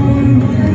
Amen.